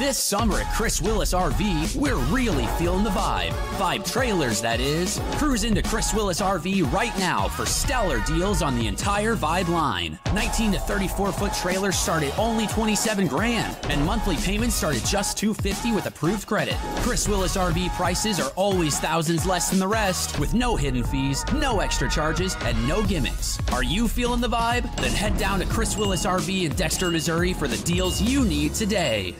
This summer at Kris Willis RV, we're really feeling the vibe. Vibe trailers, that is. Cruise into Kris Willis RV right now for stellar deals on the entire Vibe line. 19 to 34 foot trailers start at only 27 grand, and monthly payments start at just 250 with approved credit. Kris Willis RV prices are always thousands less than the rest, with no hidden fees, no extra charges, and no gimmicks. Are you feeling the vibe? Then head down to Kris Willis RV in Dexter, Missouri for the deals you need today.